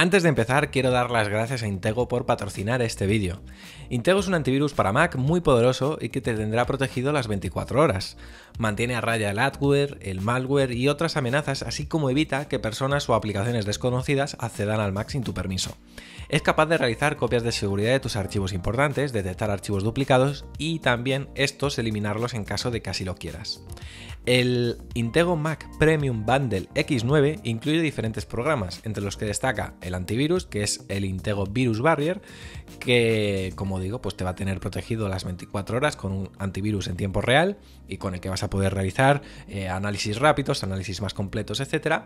Antes de empezar, quiero dar las gracias a Intego por patrocinar este vídeo. Intego es un antivirus para Mac muy poderoso y que te tendrá protegido las 24 horas. Mantiene a raya el adware, el malware y otras amenazas, así como evita que personas o aplicaciones desconocidas accedan al Mac sin tu permiso. Es capaz de realizar copias de seguridad de tus archivos importantes, detectar archivos duplicados y también estos eliminarlos en caso de que así lo quieras. El Intego Mac Premium Bundle X9 incluye diferentes programas, entre los que destaca el antivirus, que es el Intego Virus Barrier, que como digo, pues te va a tener protegido las 24 horas con un antivirus en tiempo real y con el que vas a poder realizar eh, análisis rápidos, análisis más completos, etc.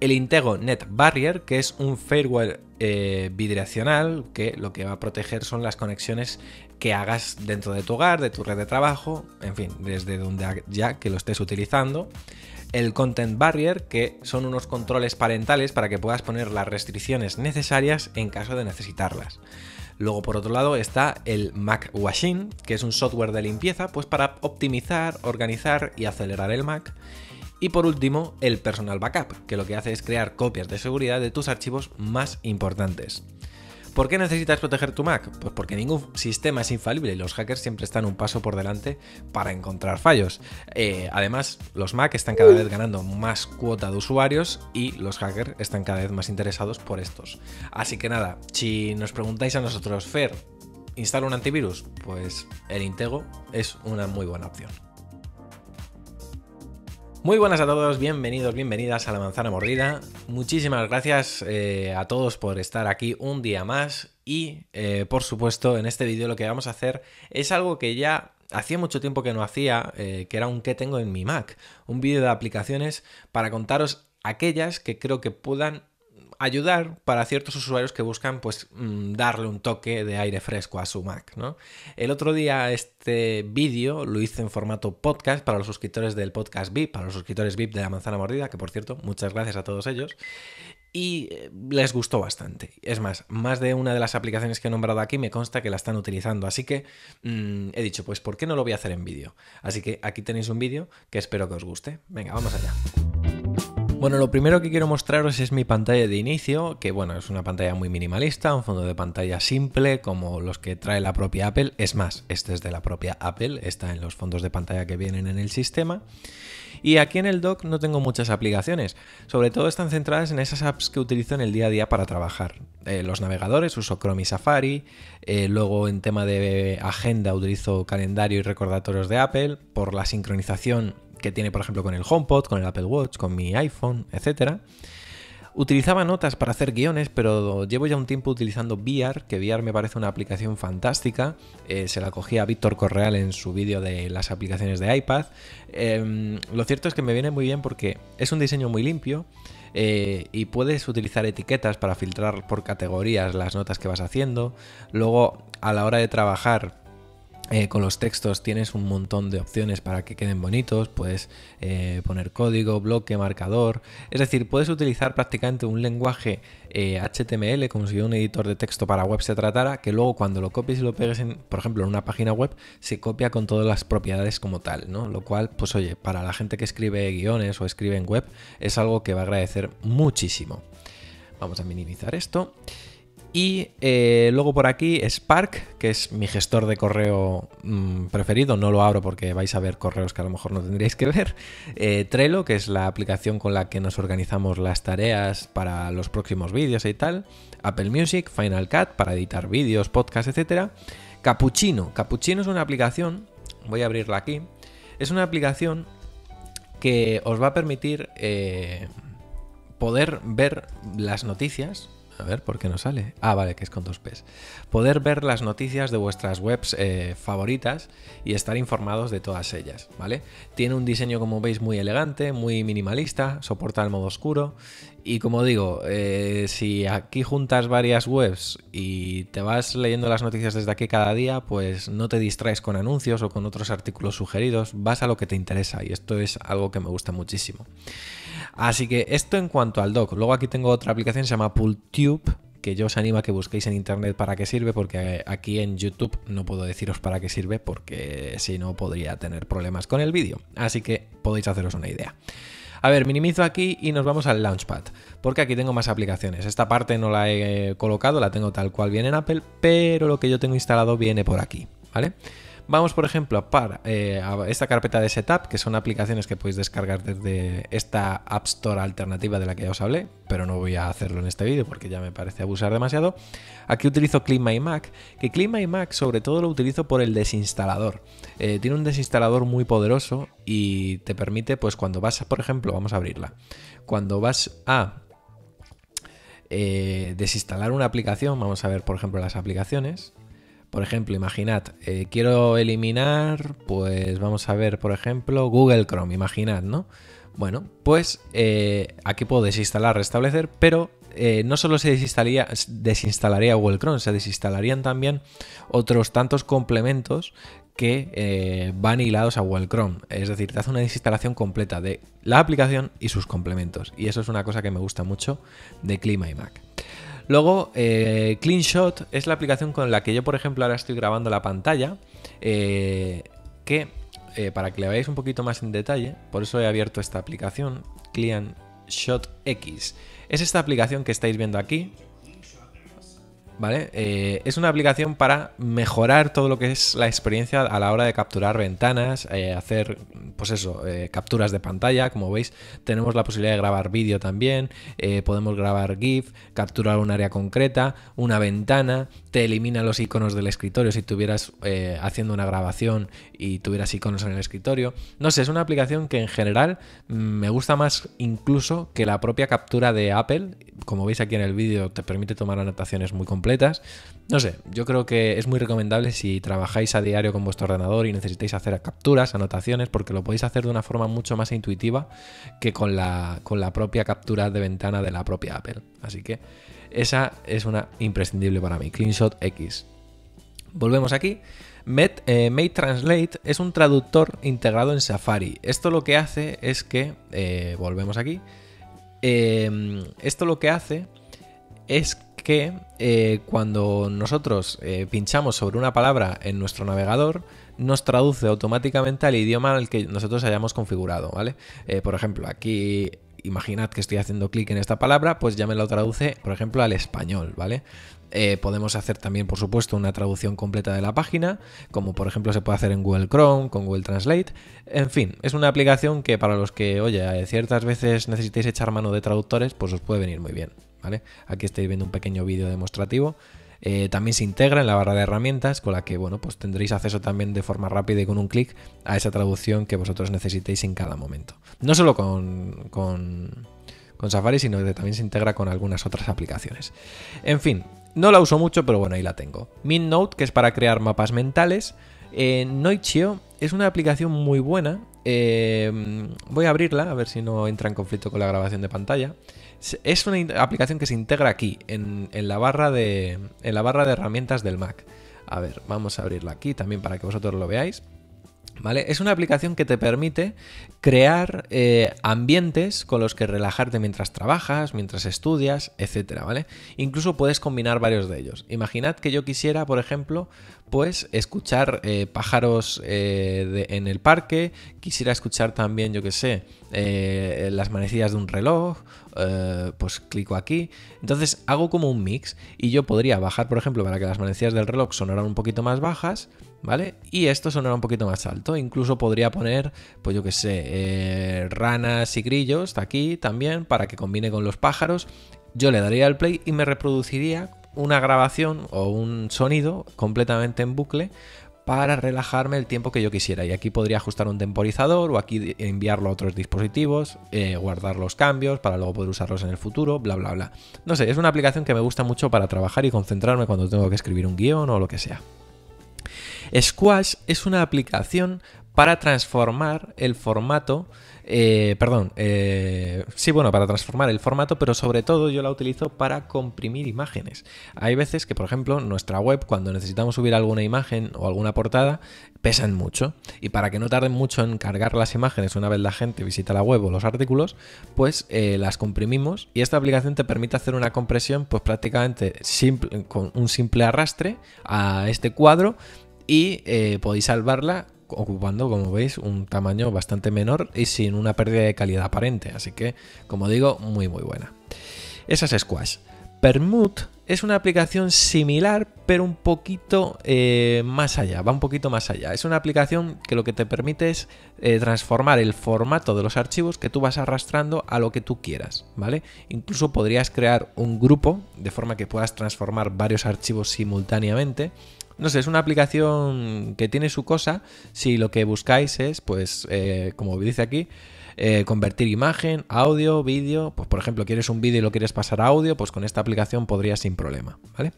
El Intego Net Barrier, que es un firewall eh, bidireccional que lo que va a proteger son las conexiones que hagas dentro de tu hogar, de tu red de trabajo, en fin, desde donde ya que lo estés utilizando. El Content Barrier, que son unos controles parentales para que puedas poner las restricciones necesarias en caso de necesitarlas. Luego, por otro lado, está el Mac Washing, que es un software de limpieza, pues para optimizar, organizar y acelerar el Mac. Y por último, el Personal Backup, que lo que hace es crear copias de seguridad de tus archivos más importantes. ¿Por qué necesitas proteger tu Mac? Pues porque ningún sistema es infalible y los hackers siempre están un paso por delante para encontrar fallos. Eh, además, los Mac están cada vez ganando más cuota de usuarios y los hackers están cada vez más interesados por estos. Así que nada, si nos preguntáis a nosotros, Fer, ¿instala un antivirus? Pues el Intego es una muy buena opción. Muy buenas a todos, bienvenidos, bienvenidas a la manzana mordida. Muchísimas gracias eh, a todos por estar aquí un día más y eh, por supuesto en este vídeo lo que vamos a hacer es algo que ya hacía mucho tiempo que no hacía, eh, que era un que tengo en mi Mac, un vídeo de aplicaciones para contaros aquellas que creo que puedan ayudar para ciertos usuarios que buscan pues mm, darle un toque de aire fresco a su Mac. ¿no? El otro día este vídeo lo hice en formato podcast para los suscriptores del podcast VIP, para los suscriptores VIP de la manzana mordida, que por cierto, muchas gracias a todos ellos. Y eh, les gustó bastante. Es más, más de una de las aplicaciones que he nombrado aquí me consta que la están utilizando. Así que mm, he dicho, pues ¿por qué no lo voy a hacer en vídeo? Así que aquí tenéis un vídeo que espero que os guste. Venga, vamos allá. Bueno, lo primero que quiero mostraros es mi pantalla de inicio, que bueno, es una pantalla muy minimalista, un fondo de pantalla simple como los que trae la propia Apple. Es más, este es de la propia Apple, está en los fondos de pantalla que vienen en el sistema. Y aquí en el dock no tengo muchas aplicaciones, sobre todo están centradas en esas apps que utilizo en el día a día para trabajar. Eh, los navegadores uso Chrome y Safari, eh, luego en tema de agenda utilizo calendario y recordatorios de Apple, por la sincronización que tiene, por ejemplo, con el HomePod, con el Apple Watch, con mi iPhone, etc. Utilizaba notas para hacer guiones, pero llevo ya un tiempo utilizando VR, que VR me parece una aplicación fantástica. Eh, se la cogía Víctor Correal en su vídeo de las aplicaciones de iPad. Em, lo cierto es que me viene muy bien porque es un diseño muy limpio. Eh, y puedes utilizar etiquetas para filtrar por categorías las notas que vas haciendo. Luego, a la hora de trabajar, eh, con los textos tienes un montón de opciones para que queden bonitos, puedes eh, poner código, bloque, marcador, es decir, puedes utilizar prácticamente un lenguaje HTML eh, como si un editor de texto para web se tratara, que luego cuando lo copies y lo pegues, por ejemplo, en una página web, se copia con todas las propiedades como tal, ¿no? Lo cual, pues oye, para la gente que escribe guiones o escribe en web, es algo que va a agradecer muchísimo. Vamos a minimizar esto. Y eh, luego por aquí Spark, que es mi gestor de correo mm, preferido. No lo abro porque vais a ver correos que a lo mejor no tendríais que ver. Eh, Trello, que es la aplicación con la que nos organizamos las tareas para los próximos vídeos y tal. Apple Music, Final Cut para editar vídeos, podcasts, etc. Cappuccino. Cappuccino es una aplicación, voy a abrirla aquí. Es una aplicación que os va a permitir eh, poder ver las noticias a ver, ¿por qué no sale? Ah, vale, que es con dos P's. Poder ver las noticias de vuestras webs eh, favoritas y estar informados de todas ellas, ¿vale? Tiene un diseño, como veis, muy elegante, muy minimalista, soporta el modo oscuro y como digo, eh, si aquí juntas varias webs y te vas leyendo las noticias desde aquí cada día, pues no te distraes con anuncios o con otros artículos sugeridos, vas a lo que te interesa y esto es algo que me gusta muchísimo. Así que esto en cuanto al dock. Luego aquí tengo otra aplicación, se llama PullTube, que yo os animo a que busquéis en internet para qué sirve, porque aquí en YouTube no puedo deciros para qué sirve, porque si no podría tener problemas con el vídeo. Así que podéis haceros una idea. A ver, minimizo aquí y nos vamos al Launchpad, porque aquí tengo más aplicaciones. Esta parte no la he colocado, la tengo tal cual viene en Apple, pero lo que yo tengo instalado viene por aquí, ¿vale? Vamos, por ejemplo, para eh, esta carpeta de setup, que son aplicaciones que podéis descargar desde esta App Store alternativa de la que ya os hablé, pero no voy a hacerlo en este vídeo porque ya me parece abusar demasiado. Aquí utilizo Clean My Mac, que Clean Mac sobre todo lo utilizo por el desinstalador. Eh, tiene un desinstalador muy poderoso y te permite, pues cuando vas, por ejemplo, vamos a abrirla, cuando vas a eh, desinstalar una aplicación, vamos a ver, por ejemplo, las aplicaciones, por ejemplo, imaginad, eh, quiero eliminar, pues vamos a ver, por ejemplo, Google Chrome, imaginad, ¿no? Bueno, pues eh, aquí puedo desinstalar, restablecer, pero eh, no solo se desinstalaría, desinstalaría Google Chrome, se desinstalarían también otros tantos complementos que van hilados a Google Chrome. Es decir, te hace una desinstalación completa de la aplicación y sus complementos. Y eso es una cosa que me gusta mucho de Clima y Mac. Luego, eh, CleanShot es la aplicación con la que yo, por ejemplo, ahora estoy grabando la pantalla, eh, que eh, para que le veáis un poquito más en detalle, por eso he abierto esta aplicación, CleanShot X. Es esta aplicación que estáis viendo aquí, ¿vale? Eh, es una aplicación para mejorar todo lo que es la experiencia a la hora de capturar ventanas, eh, hacer, pues eso, eh, capturas de pantalla. Como veis, tenemos la posibilidad de grabar vídeo también, podemos grabar GIF, capturar un área concreta, una ventana, te elimina los iconos del escritorio si estuvieras haciendo una grabación y tuvieras iconos en el escritorio. No sé, es una aplicación que en general mm, me gusta más incluso que la propia captura de Apple. Como veis aquí en el vídeo, te permite tomar anotaciones muy no sé, yo creo que es muy recomendable si trabajáis a diario con vuestro ordenador y necesitáis hacer capturas, anotaciones, porque lo podéis hacer de una forma mucho más intuitiva que con la, con la propia captura de ventana de la propia Apple. Así que esa es una imprescindible para mí, CleanShot X. Volvemos aquí. Eh, Made, Translate es un traductor integrado en Safari. Esto lo que hace es que, eh, volvemos aquí, eh, esto lo que hace es que eh, cuando nosotros eh, pinchamos sobre una palabra en nuestro navegador, nos traduce automáticamente al idioma al que nosotros hayamos configurado, ¿vale? Eh, por ejemplo, aquí imaginad que estoy haciendo clic en esta palabra, pues ya me lo traduce, por ejemplo, al español, ¿vale? podemos hacer también, por supuesto, una traducción completa de la página, como por ejemplo se puede hacer en Google Chrome, con Google Translate. En fin, es una aplicación que para los que, oye, ciertas veces necesitéis echar mano de traductores, pues os puede venir muy bien. Aquí estáis viendo un pequeño vídeo demostrativo. Eh, también se integra en la barra de herramientas con la que bueno, pues tendréis acceso también de forma rápida y con un clic a esa traducción que vosotros necesitéis en cada momento. No solo con, Safari, sino que también se integra con algunas otras aplicaciones. En fin, no la uso mucho, pero bueno, ahí la tengo. MinNote, que es para crear mapas mentales. Eh, Noichio es una aplicación muy buena. Eh, voy a abrirla, a ver si no entra en conflicto con la grabación de pantalla. Es una aplicación que se integra aquí, en, la barra de, en la barra de herramientas del Mac. A ver, vamos a abrirla aquí también para que vosotros lo veáis. ¿Vale? Es una aplicación que te permite crear eh, ambientes con los que relajarte mientras trabajas, mientras estudias, etcétera, ¿vale? Incluso puedes combinar varios de ellos. Imaginad que yo quisiera, por ejemplo, pues escuchar eh, pájaros eh, en el parque, quisiera escuchar también, yo qué sé, las manecillas de un reloj, pues clico aquí. Entonces hago como un mix y yo podría bajar, por ejemplo, para que las manecillas del reloj sonaran un poquito más bajas ¿vale? Y esto sonará un poquito más alto. Incluso podría poner, pues yo que sé, eh, ranas y grillos aquí también para que combine con los pájaros. Yo le daría al play y me reproduciría una grabación o un sonido completamente en bucle para relajarme el tiempo que yo quisiera. Y aquí podría ajustar un temporizador o aquí enviarlo a otros dispositivos, eh, guardar los cambios para luego poder usarlos en el futuro, bla, bla, bla. No sé, es una aplicación que me gusta mucho para trabajar y concentrarme cuando tengo que escribir un guion o lo que sea. Squash es una aplicación para transformar el formato, eh, perdón, eh, sí, bueno, para transformar el formato, pero sobre todo yo la utilizo para comprimir imágenes. Hay veces que, por ejemplo, nuestra web, cuando necesitamos subir alguna imagen o alguna portada, pesan mucho. Y para que no tarden mucho en cargar las imágenes una vez la gente visita la web o los artículos, pues eh, las comprimimos y esta aplicación te permite hacer una compresión, pues prácticamente con un simple arrastre a este cuadro y eh, podéis salvarla ocupando, como veis, un tamaño bastante menor y sin una pérdida de calidad aparente. Así que, como digo, muy muy buena. Esa es Squash. Permut es una aplicación similar, pero un poquito eh, más allá, va un poquito más allá. Es una aplicación que lo que te permite es eh, transformar el formato de los archivos que tú vas arrastrando a lo que tú quieras, ¿vale? Incluso podrías crear un grupo de forma que puedas transformar varios archivos simultáneamente. No sé, es una aplicación que tiene su cosa si lo que buscáis es, pues, eh, como dice aquí, eh, convertir imagen, audio, vídeo. Pues por ejemplo, quieres un vídeo y lo quieres pasar a audio, pues con esta aplicación podrías sin problema, ¿vale?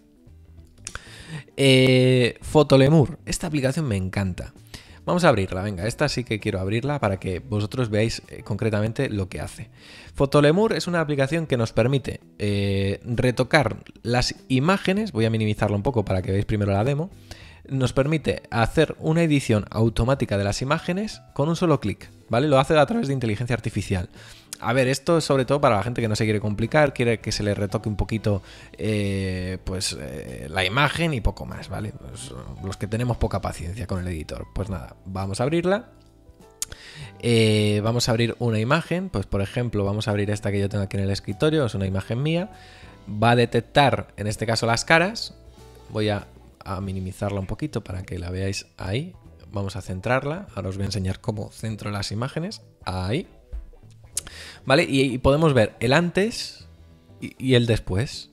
Eh, Fotolemur, esta aplicación me encanta. Vamos a abrirla, venga, esta sí que quiero abrirla para que vosotros veáis eh, concretamente lo que hace. Fotolemur es una aplicación que nos permite retocar las imágenes, voy a minimizarla un poco para que veáis primero la demo, nos permite hacer una edición automática de las imágenes con un solo clic, ¿vale? Lo hace a través de inteligencia artificial. A ver, esto es sobre todo para la gente que no se quiere complicar, quiere que se le retoque un poquito eh, pues eh, la imagen y poco más, ¿vale? Pues, los que tenemos poca paciencia con el editor. Pues nada, vamos a abrirla. Eh, vamos a abrir una imagen, pues por ejemplo vamos a abrir esta que yo tengo aquí en el escritorio, es una imagen mía. Va a detectar en este caso las caras. Voy a a minimizarla un poquito para que la veáis ahí. Vamos a centrarla. Ahora os voy a enseñar cómo centro las imágenes. Ahí. ¿Vale? Y, podemos ver el antes y, el después.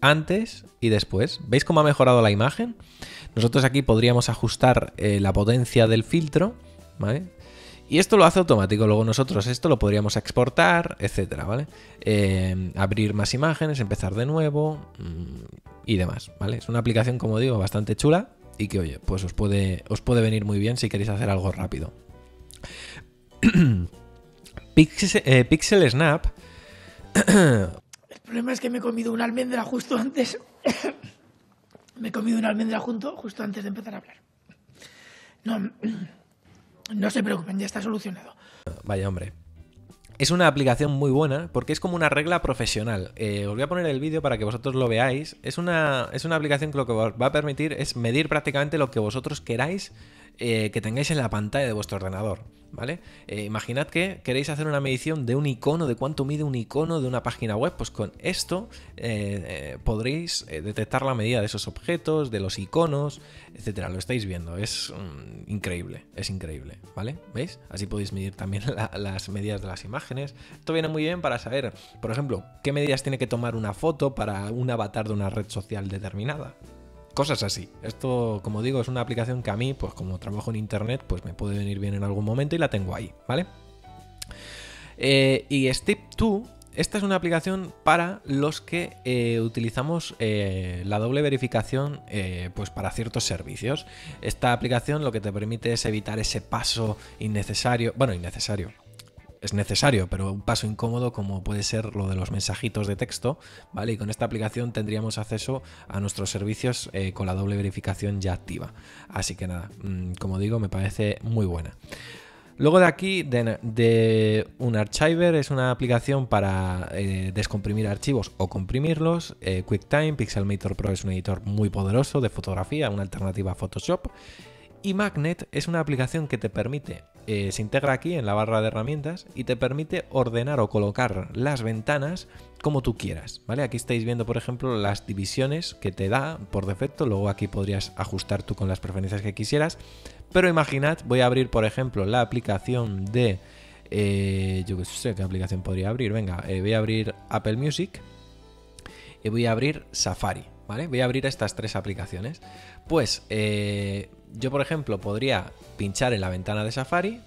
Antes y después. ¿Veis cómo ha mejorado la imagen? Nosotros aquí podríamos ajustar eh, la potencia del filtro. ¿Vale? Y esto lo hace automático. Luego nosotros esto lo podríamos exportar, etcétera, ¿vale? Eh, abrir más imágenes, empezar de nuevo mm, y demás, ¿vale? Es una aplicación, como digo, bastante chula y que, oye, pues os puede, os puede venir muy bien si queréis hacer algo rápido. Eh, Pixel, Snap. El problema es que me he comido una almendra justo antes. me he comido una almendra junto, justo antes de empezar a hablar. No. No se preocupen, ya está solucionado. Vaya hombre. Es una aplicación muy buena porque es como una regla profesional. Eh, os voy a poner el vídeo para que vosotros lo veáis. Es una, es una aplicación que lo que os va a permitir es medir prácticamente lo que vosotros queráis eh, que tengáis en la pantalla de vuestro ordenador. ¿Vale? Eh, imaginad que queréis hacer una medición de un icono, de cuánto mide un icono de una página web. Pues con esto podréis detectar la medida de esos objetos, de los iconos, etcétera. Lo estáis viendo, es mm, increíble, es increíble, ¿vale? ¿Veis? Así podéis medir también las medidas de las imágenes. Esto viene muy bien para saber, por ejemplo, qué medidas tiene que tomar una foto para un avatar de una red social determinada cosas así. Esto, como digo, es una aplicación que a mí, pues como trabajo en internet, pues me puede venir bien en algún momento y la tengo ahí, ¿vale? Eh, y Step 2, esta es una aplicación para los que eh, utilizamos eh, la doble verificación pues para ciertos servicios. Esta aplicación lo que te permite es evitar ese paso innecesario, bueno, innecesario, es necesario, pero un paso incómodo como puede ser lo de los mensajitos de texto, ¿vale? Y con esta aplicación tendríamos acceso a nuestros servicios eh, con la doble verificación ya activa. Así que nada, mm, como digo, me parece muy buena. Luego de aquí, de, un Archiver es una aplicación para eh, descomprimir archivos o comprimirlos. Eh, QuickTime, Pixelmator Pro es un editor muy poderoso de fotografía, una alternativa a Photoshop. Y Magnet es una aplicación que te permite, eh, se integra aquí en la barra de herramientas y te permite ordenar o colocar las ventanas como tú quieras, ¿vale? Aquí estáis viendo, por ejemplo, las divisiones que te da por defecto, luego aquí podrías ajustar tú con las preferencias que quisieras, pero imaginad, voy a abrir, por ejemplo, la aplicación de... Eh, yo sé qué aplicación podría abrir, venga, eh, voy a abrir Apple Music y voy a abrir Safari, Voy a abrir estas tres aplicaciones. Pues yo, por ejemplo, podría pinchar en la ventana de Safari,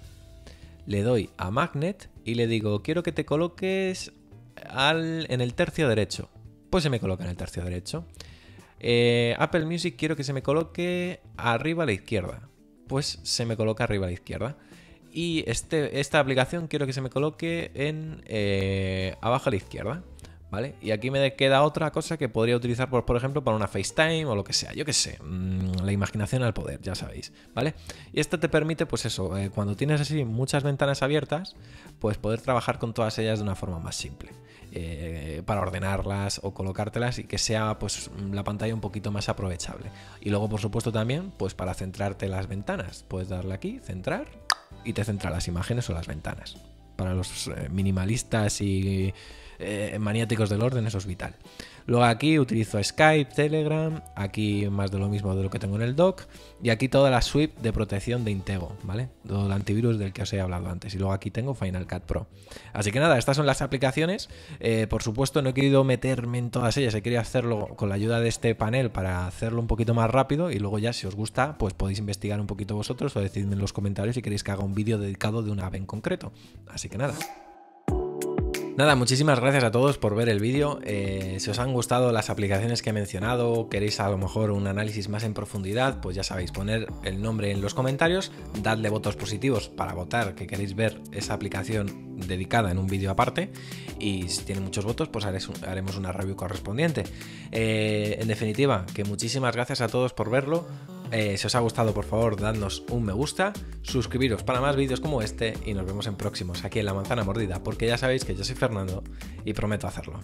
le doy a Magnet y le digo, quiero que te coloques en el tercio derecho. Pues se me coloca en el tercio derecho. Eh, Apple Music quiero que se me coloque arriba a la izquierda. Pues se me coloca arriba a la izquierda. Y este, esta aplicación quiero que se me coloque eh, abajo a la izquierda. ¿Vale? Y aquí me queda otra cosa que podría utilizar, por, por ejemplo, para una FaceTime o lo que sea, yo qué sé, mm, la imaginación al poder, ya sabéis, ¿vale? Y esto te permite, pues eso, eh, cuando tienes así muchas ventanas abiertas, pues poder trabajar con todas ellas de una forma más simple. Eh, para ordenarlas o colocártelas y que sea pues la pantalla un poquito más aprovechable. Y luego, por supuesto, también, pues para centrarte las ventanas, puedes darle aquí, centrar, y te centra las imágenes o las ventanas. Para los eh, minimalistas y eh, maniáticos del orden, eso es vital. Luego aquí utilizo Skype, Telegram, aquí más de lo mismo de lo que tengo en el dock, y aquí toda la suite de protección de Intego, ¿vale? Todo el antivirus del que os he hablado antes. Y luego aquí tengo Final Cut Pro. Así que nada, estas son las aplicaciones. Eh, por supuesto, no he querido meterme en todas ellas, he querido hacerlo con la ayuda de este panel para hacerlo un poquito más rápido. Y luego ya, si os gusta, pues podéis investigar un poquito vosotros o decidme en los comentarios si queréis que haga un vídeo dedicado de una ave en concreto. Así que nada. Nada, muchísimas gracias a todos por ver el vídeo. Eh, si os han gustado las aplicaciones que he mencionado, queréis a lo mejor un análisis más en profundidad, pues ya sabéis, poner el nombre en los comentarios, dadle votos positivos para votar que queréis ver esa aplicación dedicada en un vídeo aparte y si tiene muchos votos, pues haremos una review correspondiente. Eh, en definitiva, que muchísimas gracias a todos por verlo. Eh, si os ha gustado, por favor, dadnos un me gusta, suscribiros para más vídeos como este y nos vemos en próximos aquí en La Manzana Mordida, porque ya sabéis que yo soy Fernando y prometo hacerlo.